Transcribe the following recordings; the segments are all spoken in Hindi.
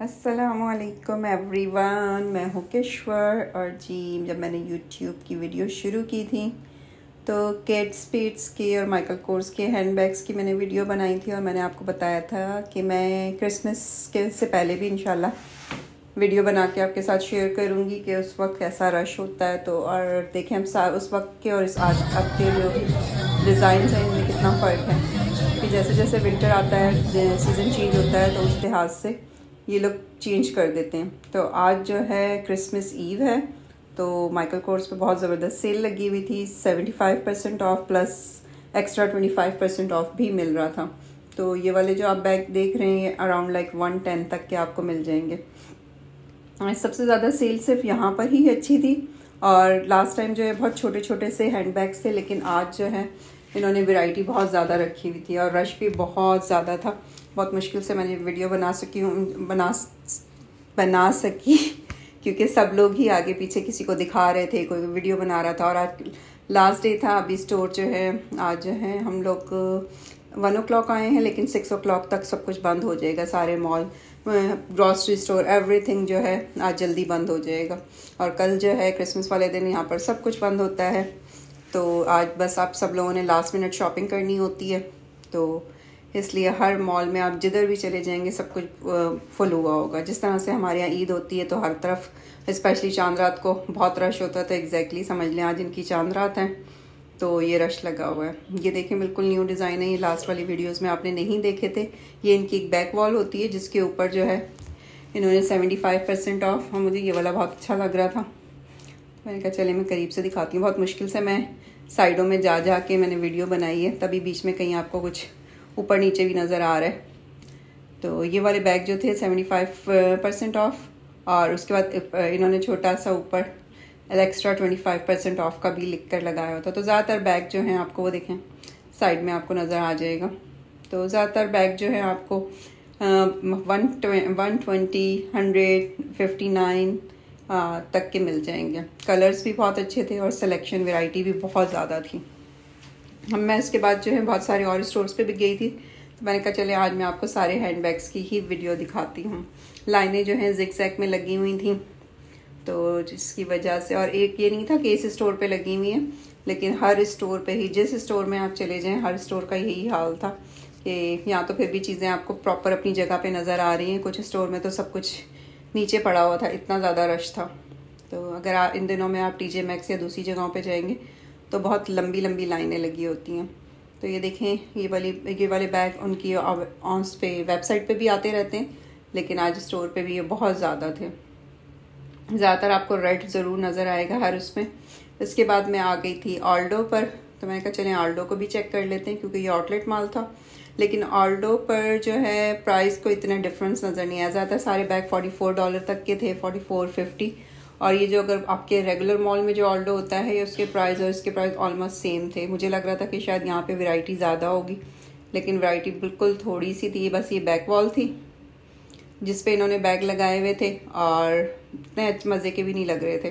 असलकम एवरी वन मैं हूँ किश्वर और जी, जब मैंने यूट्यूब की वीडियो शुरू की थी तो केट स्पीड्स की और माइकल कोर्स के हैंडबैग्स की मैंने वीडियो बनाई थी और मैंने आपको बताया था कि मैं क्रिसमस के से पहले भी इंशाल्लाह वीडियो बना के आपके साथ शेयर करूँगी कि उस वक्त कैसा रश होता है। तो और देखें हम उस वक्त के और इस आज अब के जो डिज़ाइन हैं, इनमें कितना फ़र्क है कि जैसे जैसे विंटर आता है सीज़न चेंज होता है तो उस लिहाज से ये लोग चेंज कर देते हैं। तो आज जो है क्रिसमस ईव है तो माइकल कोर्स पे बहुत ज़बरदस्त सेल लगी हुई थी। Seventy five percent off plus extra twenty five percent off भी मिल रहा था। तो ये वाले जो आप बैग देख रहे हैं अराउंड लाइक वन टेन तक के आपको मिल जाएँगे। सबसे ज़्यादा सेल सिर्फ़ यहाँ पर ही अच्छी थी। और लास्ट टाइम जो है, बहुत छोटे छोटे से हैंड बैग्स थे, लेकिन आज जो है, इन्होंने वैरायटी बहुत ज़्यादा रखी हुई थी और रश भी बहुत ज़्यादा था। बहुत मुश्किल से मैंने वीडियो बना सकी हूँ, बना बना सकी, क्योंकि सब लोग ही आगे पीछे किसी को दिखा रहे थे, कोई वीडियो बना रहा था। और आज लास्ट डे था, अभी स्टोर जो है, आज जो है, हम लोग वन ओ क्लॉक आए हैं, लेकिन सिक्स ओ क्लॉक तक सब कुछ बंद हो जाएगा, सारे मॉल ग्रॉसरी स्टोर एवरीथिंग जो है, आज जल्दी बंद हो जाएगा। और कल जो है क्रिसमस वाले दिन यहाँ पर सब कुछ बंद होता है। तो आज बस आप सब लोगों ने लास्ट मिनट शॉपिंग करनी होती है तो इसलिए हर मॉल में आप जिधर भी चले जाएँगे, सब कुछ फुल हुआ होगा। जिस तरह से हमारे यहाँ ईद होती है तो हर तरफ़ स्पेशली चाँद रात को, बहुत रश होता है तो एग्जैक्टली समझ लें, आज इनकी चाँद रात है तो ये रश लगा हुआ है। ये देखें, बिल्कुल न्यू डिज़ाइन है, ये लास्ट वाली वीडियोस में आपने नहीं देखे थे। ये इनकी एक बैक वॉल होती है, जिसके ऊपर जो है, इन्होंने 75 परसेंट ऑफ़ और मुझे ये वाला बहुत अच्छा लग रहा था। मैंने कहा, चले, मैं करीब से दिखाती हूँ। बहुत मुश्किल से मैं साइडों में जा जा के मैंने वीडियो बनाई है, तभी बीच में कहीं आपको कुछ ऊपर नीचे भी नज़र आ रहा है। तो ये वाले बैग जो थे सेवेंटी फाइव परसेंट ऑफ़ और उसके बाद इन्होंने छोटा सा ऊपर extra twenty five percent off का भी लिख कर लगाया होता। तो ज़्यादातर बैग जो हैं आपको वो देखें, साइड में आपको नज़र आ जाएगा। तो ज़्यादातर बैग जो है आपको one one twenty hundred fifty nine तक के मिल जाएँगे। कलर्स भी बहुत अच्छे थे और सिलेक्शन वैरायटी भी बहुत ज़्यादा थी। हम मैं इसके बाद जो है बहुत सारे और स्टोर्स पे भी गई थी। तो मैंने कहा, चले, आज मैं आपको सारे हैंड बैग्स की ही वीडियो दिखाती हूँ। लाइनें जो हैं जिक जैक में लगी हुई थी। तो जिसकी वजह से, और एक ये नहीं था कि इस स्टोर पे लगी हुई है, लेकिन हर स्टोर पे ही, जिस स्टोर में आप चले जाएँ, हर स्टोर का यही हाल था कि यहाँ तो फिर भी चीज़ें आपको प्रॉपर अपनी जगह पे नज़र आ रही हैं। कुछ स्टोर में तो सब कुछ नीचे पड़ा हुआ था, इतना ज़्यादा रश था। तो अगर आप इन दिनों में आप टी जे मैक्स या दूसरी जगहों पे जाएँगे तो बहुत लंबी लंबी लाइनें लगी होती हैं। तो ये देखें, ये वाली, ये वाले बैग उनकी ऑन्स पे, वेबसाइट पे भी आते रहते हैं, लेकिन आज स्टोर पे भी ये बहुत ज़्यादा थे। ज़्यादातर आपको रेड ज़रूर नज़र आएगा हर उसमें। इसके बाद मैं आ गई थी ऑल्डो पर तो मैंने कहा, चलें ऑल्डो को भी चेक कर लेते हैं, क्योंकि ये आउटलेट माल था। लेकिन ऑल्डो पर जो है प्राइस को इतना डिफरेंस नज़र नहीं आया। ज़्यादा सारे बैग फोर्टी फोर डॉलर तक के थे फोर्टी फोर फिफ्टी और ये जो अगर आपके रेगुलर मॉल में जो ऑल्डो होता है, ये उसके प्राइस और इसके प्राइस ऑलमोस्ट सेम थे। मुझे लग रहा था कि शायद यहाँ पे वैरायटी ज़्यादा होगी, लेकिन वैरायटी बिल्कुल थोड़ी सी थी। बस ये बैक वॉल थी, जिस पे इन्होंने बैग लगाए हुए थे और इतने मज़े के भी नहीं लग रहे थे।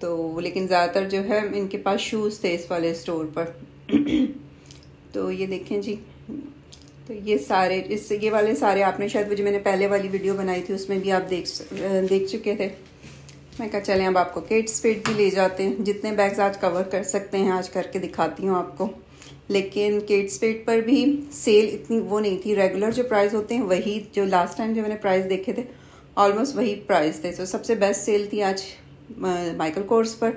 तो लेकिन ज़्यादातर जो है, इनके पास शूज़ थे इस वाले स्टोर पर। तो ये देखें जी। तो ये सारे, इस, ये वाले सारे आपने शायद जो मैंने पहले वाली वीडियो बनाई थी, उसमें भी आप देख देख चुके थे। मैं कहा, चलें, अब आपको केट स्पीड भी ले जाते हैं। जितने बैग्स आज कवर कर सकते हैं, आज करके दिखाती हूँ आपको। लेकिन केट स्पीड पर भी सेल इतनी वो नहीं थी। रेगुलर जो प्राइस होते हैं, वही जो लास्ट टाइम जो मैंने प्राइस देखे थे ऑलमोस्ट वही प्राइस थे। सो सबसे बेस्ट सेल थी आज माइकल कोर्स पर।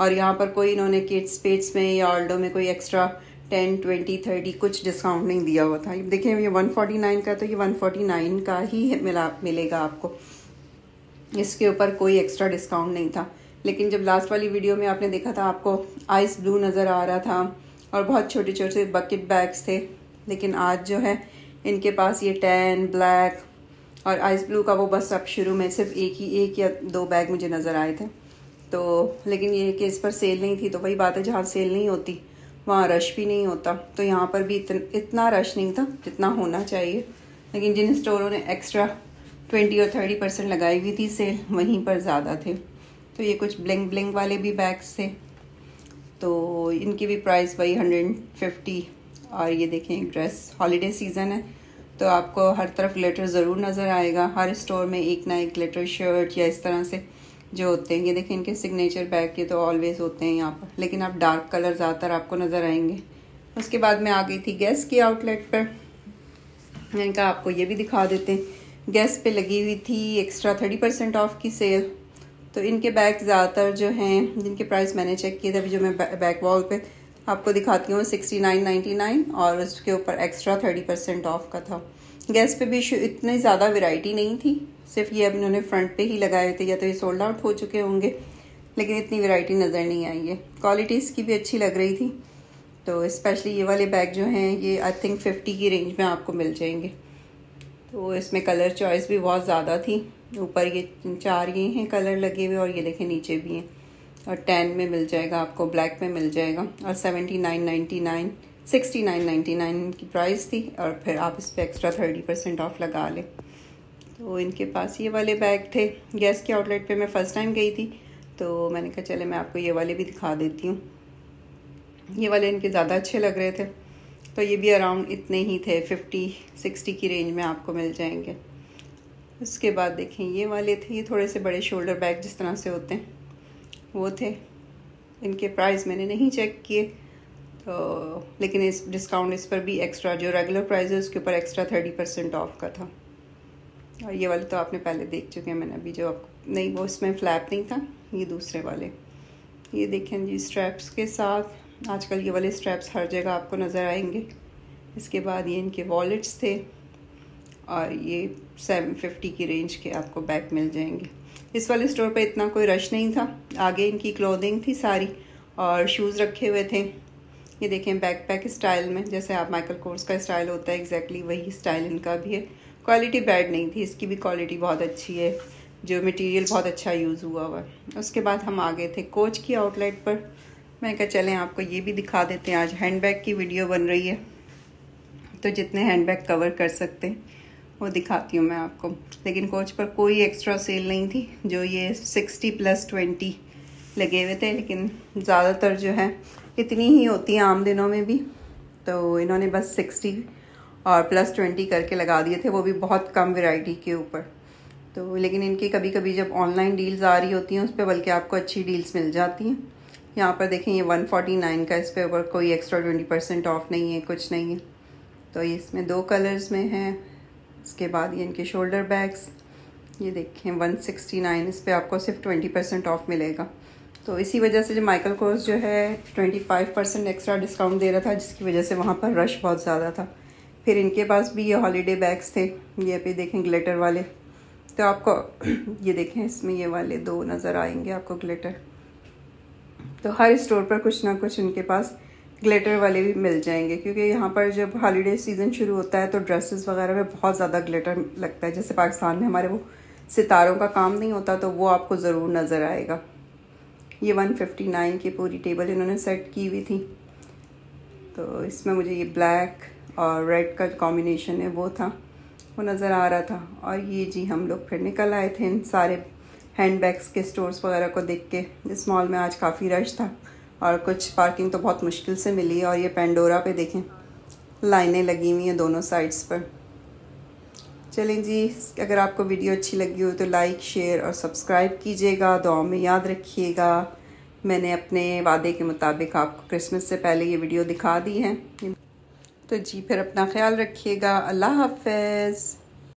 और यहाँ पर कोई इन्होंने केट स्पेड्स में या ऑल्डो में कोई एक्स्ट्रा टेन ट्वेंटी थर्टी कुछ डिस्काउंट नहीं दिया हुआ था। देखिए, ये वन फोर्टी नाइन का तो ये वन फोर्टी नाइन का ही, मिला, मिलेगा आपको। इसके ऊपर कोई एक्स्ट्रा डिस्काउंट नहीं था। लेकिन जब लास्ट वाली वीडियो में आपने देखा था आपको आइस ब्लू नज़र आ रहा था और बहुत छोटे छोटे बकेट बैग्स थे। लेकिन आज जो है इनके पास ये टैन ब्लैक और आइस ब्लू का वो बस अब शुरू में सिर्फ़ एक ही एक या दो बैग मुझे नज़र आए थे। तो लेकिन ये कि इस पर सेल नहीं थी तो वही बात है जहाँ सेल नहीं होती वहाँ रश भी नहीं होता। तो यहाँ पर भी इतन, इतना रश नहीं था जितना होना चाहिए। लेकिन जिन स्टोरों ने एक्स्ट्रा ट्वेंटी और थर्टी परसेंट लगाई हुई थी, सेल वहीं पर ज़्यादा थे। तो ये कुछ ब्लिंग ब्लिंग वाले भी बैग्स थे। तो इनकी भी प्राइस वही हंड्रेड फिफ्टी और ये देखें, ड्रेस हॉलीडे सीज़न है तो आपको हर तरफ़ ग्लिटर ज़रूर नज़र आएगा। हर स्टोर में एक ना एक ग्लिटर शर्ट या इस तरह से जो होते हैं। ये देखें, इनके सिग्नेचर बैग के तो ऑलवेज़ होते हैं यहाँ पर, लेकिन आप डार्क कलर ज़्यादातर आपको नज़र आएँगे। उसके बाद मैं आ गई थी गैस की आउटलेट पर। मैंने कहा आपको ये भी दिखा देते हैं। गैस पे लगी हुई थी एक्स्ट्रा थर्टी परसेंट ऑफ़ की सेल तो इनके बैग ज़्यादातर जो हैं, जिनके प्राइस मैंने चेक किए थे, अभी जो मैं बैक वॉल पे आपको दिखाती हूँ सिक्सटी नाइन नाइन्टी नाइन और उसके ऊपर एक्स्ट्रा थर्टी परसेंट ऑफ़ का था. गैस पे भी इतनी ज़्यादा वैरायटी नहीं थी, सिर्फ़ ये अब इन्होंने फ्रंट पे ही लगाए थे, या तो ये सोल्ड आउट हो चुके होंगे, लेकिन इतनी वैरायटी नज़र नहीं आई है. क्वालिटी इसकी भी अच्छी लग रही थी तो स्पेशली ये वाले बैग जो हैं, ये आई थिंक फिफ्टी की रेंज में आपको मिल जाएँगे. तो इसमें कलर चॉइस भी बहुत ज़्यादा थी। ऊपर ये चार ये हैं कलर लगे हुए और ये देखें नीचे भी हैं। और टेन में मिल जाएगा आपको ब्लैक में मिल जाएगा। और seventy nine ninety nine sixty nine ninety nine की प्राइस थी और फिर आप इस पर एक्स्ट्रा थर्टी परसेंट ऑफ़ लगा लें। तो इनके पास ये वाले बैग थे। गैस के आउटलेट पे मैं फ़र्स्ट टाइम गई थी। तो मैंने कहा, चले, मैं आपको ये वाले भी दिखा देती हूँ। ये वाले इनके ज़्यादा अच्छे लग रहे थे। तो ये भी अराउंड इतने ही थे फिफ्टी सिक्सटी की रेंज में आपको मिल जाएँगे। उसके बाद देखें, ये वाले थे, ये थोड़े से बड़े शोल्डर बैग जिस तरह से होते हैं, वो थे। इनके प्राइस मैंने नहीं चेक किए तो लेकिन इस डिस्काउंट इस पर भी एक्स्ट्रा जो रेगुलर प्राइस है, उसके ऊपर एक्स्ट्रा थर्टी परसेंट ऑफ़ का था। और ये वाले तो आपने पहले देख चुके हैं, मैंने अभी जो आप, नहीं, वो इसमें फ्लैप नहीं था, ये दूसरे वाले। ये देखें जी स्ट्रैप्स के साथ आजकल ये वाले स्ट्रैप्स हर जगह आपको नज़र आएँगे। इसके बाद ये इनके वॉलेट्स थे और ये सेवन फिफ्टी की रेंज के आपको बैग मिल जाएँगे। इस वाले स्टोर पे इतना कोई रश नहीं था। आगे इनकी क्लोथिंग थी सारी और शूज़ रखे हुए थे। ये देखें बैक पैक स्टाइल में, जैसे आप माइकल कोर्स का स्टाइल होता है एग्जैक्टली वही स्टाइल इनका भी है। क्वालिटी बैड नहीं थी, इसकी भी क्वालिटी बहुत अच्छी है। जो मटेरियल बहुत अच्छा यूज़ हुआ हुआ है। उसके बाद हम आ गए थे कोच की आउटलेट पर। मैं कहा, चलें, आपको ये भी दिखा देते हैं, आज हैंड बैग की वीडियो बन रही है। तो जितने हैंड बैग कवर कर सकते हैं, वो दिखाती हूँ मैं आपको। लेकिन कोच पर कोई एक्स्ट्रा सेल नहीं थी, जो ये सिक्सटी प्लस ट्वेंटी लगे हुए थे, लेकिन ज़्यादातर जो है, इतनी ही होती है आम दिनों में भी। तो इन्होंने बस सिक्सटी और प्लस ट्वेंटी करके लगा दिए थे, वो भी बहुत कम वैरायटी के ऊपर। तो लेकिन इनकी कभी कभी जब ऑनलाइन डील्स आ रही होती हैं, उस पर बल्कि आपको अच्छी डील्स मिल जाती हैं। यहाँ पर देखें, ये वन फोर्टी नाइन का इस पर ऊपर कोई एक्स्ट्रा ट्वेंटी परसेंट ऑफ़ नहीं है, कुछ नहीं है। तो ये इसमें दो कलर्स में है। इसके बाद ये इनके शोल्डर बैग्स ये देखें 169 इस पर आपको सिर्फ़ 20 परसेंट ऑफ़ मिलेगा। तो इसी वजह से जो माइकल कोर्स जो है 25 परसेंट एक्स्ट्रा डिस्काउंट दे रहा था, जिसकी वजह से वहाँ पर रश बहुत ज़्यादा था। फिर इनके पास भी ये हॉलीडे बैग्स थे, ये पे देखें ग्लिटर वाले। तो आपको, ये देखें, इसमें ये वाले दो नज़र आएँगे आपको ग्लिटर तो हर स्टोर पर कुछ ना कुछ इनके पास ग्लिटर वाले भी मिल जाएँगे, क्योंकि यहाँ पर जब हॉलीडे सीज़न शुरू होता है तो ड्रेसेस वगैरह में बहुत ज़्यादा ग्लिटर लगता है। जैसे पाकिस्तान में हमारे वो सितारों का काम नहीं होता तो वो आपको ज़रूर नज़र आएगा। ये 159 की पूरी टेबल इन्होंने सेट की हुई थी। तो इसमें मुझे ये ब्लैक और रेड का कॉम्बिनेशन है, वो था, वो नज़र आ रहा था। और ये जी हम लोग फिर निकल आए थे इन सारे हैंड बैग्स के स्टोर्स वगैरह को देख के इस मॉल में आज काफ़ी रश था और कुछ पार्किंग तो बहुत मुश्किल से मिली और ये पेंडोरा पे देखें, लाइनें लगी हुई हैं दोनों साइड्स पर। चलें जी, अगर आपको वीडियो अच्छी लगी हो तो लाइक शेयर और सब्सक्राइब कीजिएगा दुआ में याद रखिएगा। मैंने अपने वादे के मुताबिक आपको क्रिसमस से पहले ये वीडियो दिखा दी है। तो जी, फिर अपना ख्याल रखिएगा। अल्लाह हाफिज़।